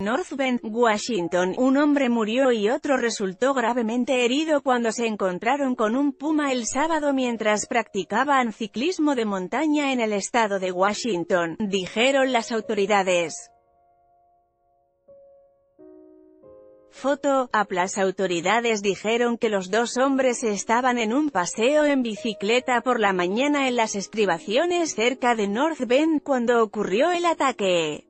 North Bend, Washington, un hombre murió y otro resultó gravemente herido cuando se encontraron con un puma el sábado mientras practicaban ciclismo de montaña en el estado de Washington, dijeron las autoridades. Foto, AP Las autoridades dijeron que los dos hombres estaban en un paseo en bicicleta por la mañana en las estribaciones cerca de North Bend cuando ocurrió el ataque.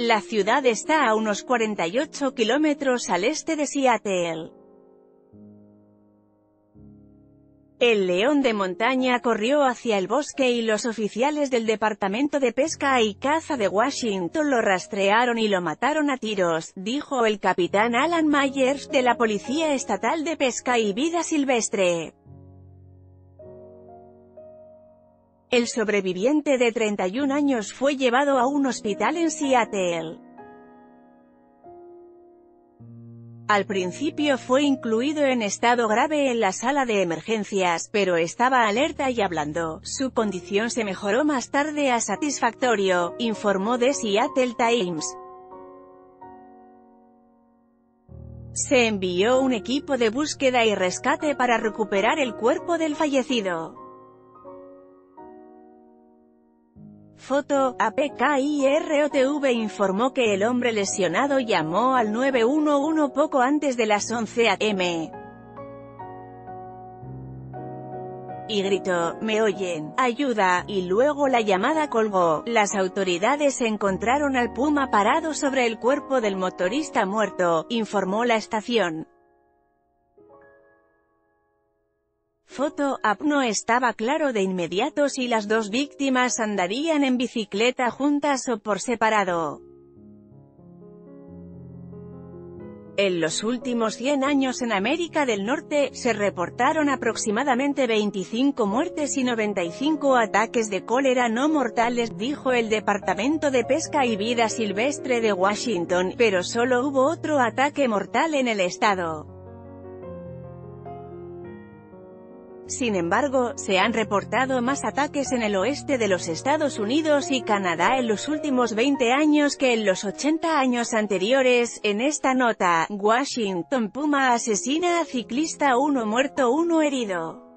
La ciudad está a unos 48 kilómetros al este de Seattle. El león de montaña corrió hacia el bosque y los oficiales del Departamento de Pesca y Caza de Washington lo rastrearon y lo mataron a tiros, dijo el capitán Alan Myers de la Policía Estatal de Pesca y Vida Silvestre. El sobreviviente de 31 años fue llevado a un hospital en Seattle. Al principio fue incluido en estado grave en la sala de emergencias, pero estaba alerta y hablando. Su condición se mejoró más tarde a satisfactorio, informó The Seattle Times. Se envió un equipo de búsqueda y rescate para recuperar el cuerpo del fallecido. Foto, APKIROTV informó que el hombre lesionado llamó al 911 poco antes de las 11 am. Y gritó, «¡Me oyen! ¡Ayuda!» y luego la llamada colgó. Las autoridades encontraron al puma parado sobre el cuerpo del motorista muerto, informó la estación. Foto no estaba claro de inmediato si las dos víctimas andarían en bicicleta juntas o por separado. En los últimos 100 años en América del Norte, se reportaron aproximadamente 25 muertes y 95 ataques de cólera no mortales, dijo el Departamento de Pesca y Vida Silvestre de Washington, pero solo hubo otro ataque mortal en el estado. Sin embargo, se han reportado más ataques en el oeste de los Estados Unidos y Canadá en los últimos 20 años que en los 80 años anteriores. En esta nota, Washington Puma asesina a ciclista uno muerto uno herido.